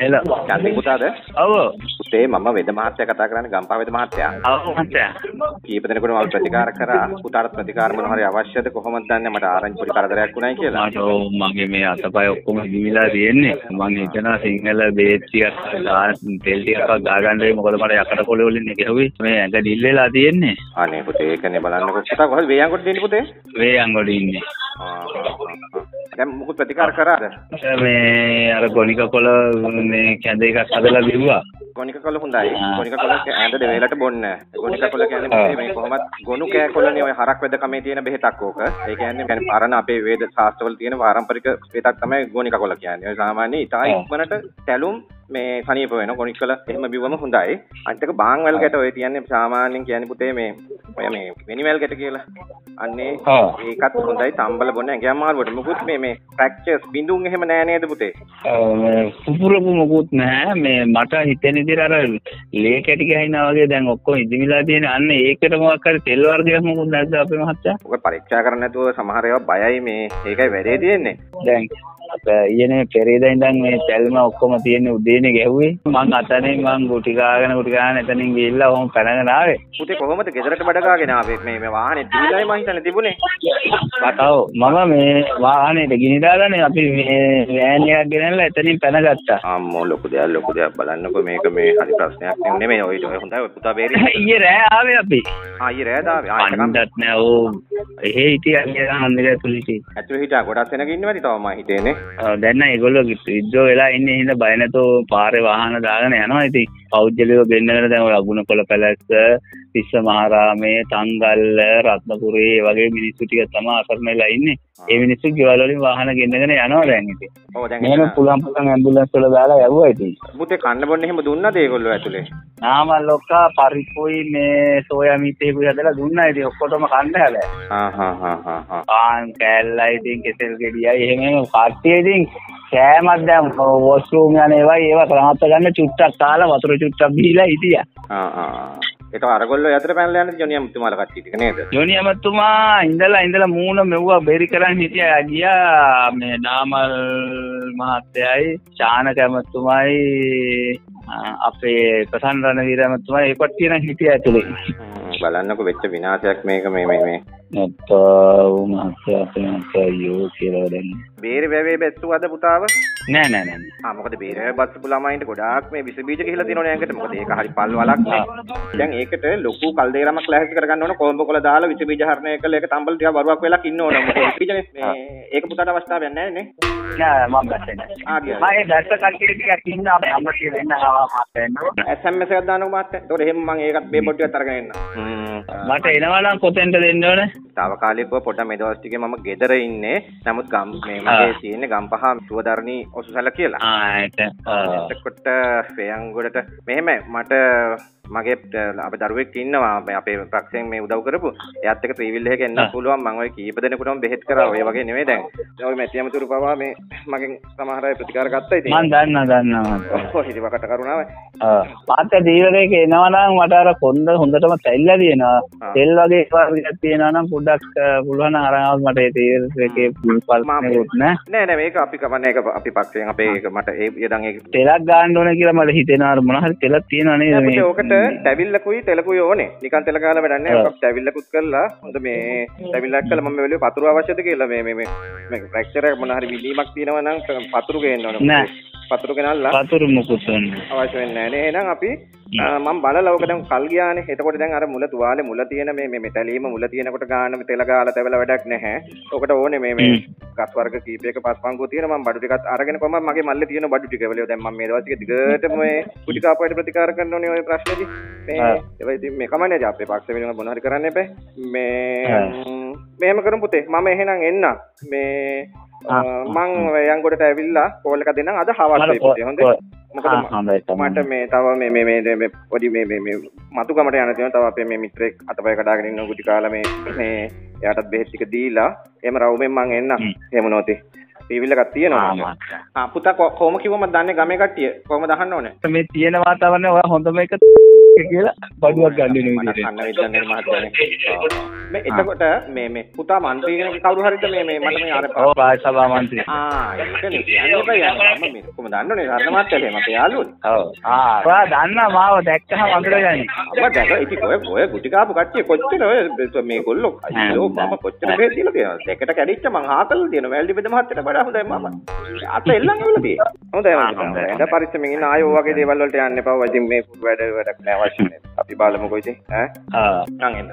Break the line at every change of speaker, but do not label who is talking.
එල
චන්දි පුතාද?
ඔව්.
පුතේ මම වෙද මහත්තයා කතා කරන්නේ ගම්පා වෙද මහත්තයා.
ඔව් මචං
කීප දෙනෙකුට මම ප්‍රතිකාර කරා. පුතාට ප්‍රතිකාර මොන හරි අවශ්‍යද කොහොමද දන්නේ? මට ආරංචි පොඩි කරදරයක් වුණයි කියලා.
මට මගේ මේ අතපය ඔක්කොම හිමිලා තියෙන්නේ. මං හිතනවා සිංහල බේත් ටිකක් ගා- තෙල් ටිකක් ගා ගන්න වෙයි. මොකද මට යකඩ කොළ වලින් ගැහුවේ මේ ඇඟ ඩිල් වෙලා තියෙන්නේ.
අනේ පුතේ ඒකනේ බලන්නකො. පුතා කොහොමද? වේයන්කොට දෙන්නේ පුතේ?
වේයන් වල ඉන්නේ.
දැන් මොකද ප්‍රතිකාර කරාද?
මේ අර ගොනික කොළ මේ කැඳ එකක් හදලා බිව්වා
ගොනික කොළ හොඳයි. ගොනික කොළ ඇඳ දෙවේලට බොන්න. ගොනික කොළ කියන්නේ මේ කොහොමත් ගොනු කෑ කොළනේ ඔය හරක් වෙද කමේ තියෙන බෙහෙතක් ඕක. ඒ කියන්නේ කියන්නේ පරණ අපේ වේද ශාස්ත්‍රවල තියෙන පාරම්පරික බෙහෙතක් තමයි ගොනික කොළ කියන්නේ. ඔය සාමාන්‍ය ඉතා. ඉක්මනට සැලුම් මේ සනීප වෙන ගොනික කොළ එහෙම බිව්වම හොඳයි. අනිත් එක බාන් වැල් ගැට ඔය තියන්නේ සාමාන්‍යයෙන් කියන්නේ පුතේ මේ ඔය මේ වෙනි වැල් ගැට කියලා අන්නේ. ඒකත් හොඳයි තම්බල බොන්න. ඇඟ අමාරුවට. මොකුත් මේ මේ ෆ්‍රැක්චර්ස් බිඳුන් එහෙම නෑ නේද පුතේ?
පුපුරපු මොකුත් නැහැ මේ මට හිතෙන විදිහට අර ලේ කැටි ගහිනා වගේ දැන් ඔක්කොම ඉදිමිලා තියෙන. අන්න ඒකට මොකක් හරි තෙල් වර්ගයක් මොකුත් නැද්ද අපේ මහත්තයා?
ඔක පරීක්ෂා කරන්න නැතුව සමහර ඒවා බයයි මේ. ඒකයි වැඩේ තියෙන්නේ.
දැන් ඊයනේ පෙරේදා ඉඳන් මේ තැල්ම ඔක්කොම තියෙන උදේනේ ගැහුවේ. මං අතනේ මං ගුටි කාගෙන ගුටි කාගෙන එතනින් ගිහිල්ලා ඔහොම පැනගෙන ආවේ.
පුතේ කොහොමද ගෙදරට බඩගාගෙන ආවේ? මේ මේ වාහනේ දීලායි මං හිතන්නේ තිබුණේ?
ඔව් මම මේ වාහනේට ගිනි දාලානේ. අපි මේ වෑන් එකක් ගෙනල්ලා එතනින් පැනගත්තා.
අම්මෝ ලොකු දෙයක් ලොකු දෙයක් බලන්නකෝ. මේක මේ හරි ප්‍රශ්නයක් නෙමෙයි. ඔය ඔය හොඳයි. ඔය පුතා බේරි
ඊයේ රෑ ආවේ අපි.
ආ ඊ රෑ දාවේ. ආ
අන්නත් නෑ. ඕ එහෙ හිටියා ඊයේ හන්දේ ඇතුළේ හිටියේ
ඇතුලේ හිටා ගොඩක් දෙනෙක් ඉන්නවනේ තව මං හිතේනේ
ඔව් දැන් නම් ඒගොල්ලෝ රිද්දෝ වෙලා ඉන්නේ. හින්දා බය නැතෝ පාරේ වාහන දාගෙන යනවා. ඉතින් පෞද්ගලිකව ගෙන්නගෙන දැන් ඔය අගුණකොළ පැලැස්ස තිස්ස මහරාමේ තංගල්ල රත්නපුරේ වගේ මිනිස්සු ටික තමයි අසරණ වෙලා ඉන්නේ ඒ මිනිස්සු ගෙවල් වලින් වාහන ගෙන්නගෙන යනවා දැන් ඉතින්.
ඔව් දැන්
මෙහෙම පුළුවන් පුළුවන් ඇම්බුලන්ස් වල දාලා යවුවා ඉතින්.
පුතේ කන්න බොන්න එහෙම දුන්නද ඒගොල්ලෝ ඇතුලේ?
නාම ලොක්කා පරිප්පුයි මේ සෝයා මීතේකුයි හදලා දුන්නා ඉතින් ඔක්කොටම කන්න හැබැයි
ආ හා හා හා හා.
පාන් කෑල්ලයි ඉතින් කෙසෙල් ගෙඩියයි එහෙම එහෙම කට්ටිය ඉතින් කෑමක් දැන් වොෂ්රූම් යන ඒවා ඒවා කරාත්ත ගන්න චුට්ටක් කාලා වතුර චුට්ටක් බීලා හිටියා.
ආ ආ ඒක අරගොල්ලෝ යතර පැනලා යන්නේ ජොනියම් තුමාලා කට්ටිය ටික නේද?
ජොනි අමතුමා ඉඳලා ඉඳලා මූණ මෙව්වා බෙරි කරන් හිටියා. ගියා මේ නාමල් මහත්තයයි චානක ඇමතුමයි අපේ ප්‍රසන්න රණවීර ඇමතුමා ඒ කට්ටිය නම් හිටියා ඇතුලේ.
බලන්නකෝ වෙච්ච විනාශයක් මේක මේ මේ මේ
නැත්තා මහත්තයා අපේ මහත්තයා අයියෝ කියලා දැන්.
බේරේ වැවේ බැස්සුවද පුතාව?
නෑ නෑ නෑ
ආ මොකද බේරේ බස්සපු ළමයින්ට ගොඩාක් මේ විස බීජ ගිහිලා තියෙනවනේ ඇඟට. මොකද ඒක හරි පල් වලක් නේ. දැන් ඒකට ලොකු කල්දේරමක් ලැහැස්ති කරගන්න ඕන. කොම්බ කොළ දාලා විස බීජ හරණය කරලා ඒක තම්බල් ටිකක් වරුවක් වෙලා ඉන්න ඕන. මොකද බීජනේ මේ ඒක පුතාට අවස්ථාවක් නැහැ නේ.
නෑ මම දැක්කේ නෑ.
ආ
මම දැක්ක කල්කිරි ටිකක් ඉන්න අපේ අම්මා කියලා ඉන්න ආවා මාත් එන්නකො.
SMS එකක් දාන්නකෝ මාත් ඒතකොට එහෙම මම ඒකත් මේ ටිකක් අරගෙන එන්න
මට එනවා නම් කොතෙන්ද දෙන්න ඕනේ?
තාවකාලිකව පොඩ මේ දවස් ටිකේ මම ගෙදර ඉන්නේ. නමුත් ගම් මේ මගේ තියෙන්නේ ගම්පහ සුවදර්ණී ඔසුසැල කියලා.
ආ.
එතකොට පෙයන්ගොඩට මෙහෙම මට මගේ අපේ දරුවෙක් ඉන්නවා අපේ පක්ෂයෙන් මේ උදව් කරපු එයාත් එක්ක ත්‍රිවිල් එකක එන්න පුළුවන් මම ඔය කීප දෙනෙකුටම බෙහෙත් කරා ඔය වගේ නෙමෙයි දැන් ඔය මැතියමතුරු පවා මේ මගෙන් සමහර අය ප්‍රතිකාර ගත්තා ඉතින්
මම දන්නවා දන්නවා.
ඔව් ඉතින් වකට කරුණාව
ආ. මාත් දීවරේක එනවා නම් මට අර කොන්ද හොඳටම තැල්ලා තියෙනවා. තෙල් වගේ වර්ගයක් තියෙනවා නම් පොඩ්ඩක් පුළුවන් අරන් මට ඒ තීවරේකේ පුල්පල්නේකුත් නෑ.
නෑ නෑ මේක අපි කවන්නේ ඒක අපි පක්ෂයෙන් අපේ ඒක මට ඒ යදන් ඒක
තෙලක් ගන්න ඕනේ කියලා මට හිතෙනවා අර මොන හරි තෙලක් තියෙනවා නේද මේ.
ඕකට ටැවිල්ලකුයි තෙලකුයි ඕනේ. නිකන් තෙල කාලා වැඩක් නැහැ.
ආ.
ඔක ටැවිල්ලකුත් කරලා හොඳ මේ ටැවිල්ලක් කළා මම වෙලුවේ පතුරු අවශ්‍යද කියලා මේ මේ මේ මේ ෆ්‍රැක්චර් එක මොන හරි විදීමක් තියෙනවා නම් පතුරු ගේන්න ඕනේ. පතුරු ගෙනල්ලා
වතුරු මුකුත්.
අවශ්‍ය වෙන්නේ නැහැ. එහෙනම් අපි මම බලලා ඕක දැන් කල් ගියානේ. එතකොට දැන් අර මුල තුවාලේ මුල තියෙන මේ මේ මෙතලීම මුල තියෙනකොට ගාන තෙල ගාලා තැවලා වැඩක් නැහැ. ඕකට ඕනේ මේ මේ ගස් වර්ග කීපයක පස් පංගුව තියෙන මම බඩු ටිකක් අරගෙන කොහමද මගේ මල්ලේ තියෙන බඩු ටික වල දැන් මම මේ දවස් ටික දිගටම මේ කුටි කාපුවට ප්‍රතිකාර කරන්න ඕනේ ඔය ප්‍රශ්නේදී. මේ. ඒවා ඉතින් මේ කමන්නේ අපේ පක්ෂ වෙනුවෙන් මොන හරි කරන්න එපා. මේ. ම්, මෙහෙම කරමු පුතේ. මම එහෙනම් එන්නම්. මේ. මං යංගොඩට ඇවිල්ලා කෝල් එක දෙන්නම්. අද පුතේ. හොඳේ. මට මේ තව මේ මේ මේ මේ පොඩි මේ මේ මේ මතු ගමට යන තියෙනවා. තව අපේ මේ මිත්‍රෙක් අතපය කඩාගෙන ඉන්න කුටි කාලා මේ මේ එයාටත් බෙහෙත් ටික දීලා. එහෙම රවුමෙන් මං එන්නම්
හ්ම්.
එහෙම නොතේ
ආ,
තියෙනවා පුතා කොහොම කිව්වම දන්නේ ගමේ කට්ටිය? කොහොමද අහන්න ඕනේ?
මේ තියෙන වාතාවරණය ඔය හොඳම එක කියලා බඩුවක් ගන්න.
මේ එතකොට මේ මේ පුතා මන්ත්‍රී කෙනෙක් කවුරු හරිද? මේ මේ මට මේ අර
රාජ්‍ය සභා මන්ත්‍රී.
ආ ඒකනේ මම මේ කොහොමද දන්නවනේ. රත්න මහත්තයා මට යාළුවනේ.
ඔව්. ආ ඔයා දන්නා මාව දැක්කම අඳුරගන්නේ.
අම්මා දැක ඉතින් ඔය ඔය ගුටි කාපු කට්ටිය කොච්චර ඔය මේ ගොල්ලෝ? අයියෝ මම කොච්චර බෙහෙත් දීලා තියෙනවද දෙකට කැඩිච්ච මං හාතල්ලා තියෙනවා. වැල්ඩි බෙද මහත්තයට වඩා හොඳයි මම. අත එල්ලන් වල තියෙනවා. හොඳයි මම. පරිස්සමෙන් ඉන්න ආයෝ වගේ දේවල් වලට යන්න එපා. ඉතින් මේ වැඩ වැඩක් නෑ අවශ්‍ය නෑ අපි බලමුකෝ ඉතින් ඈ
ආ.
නම් එන්න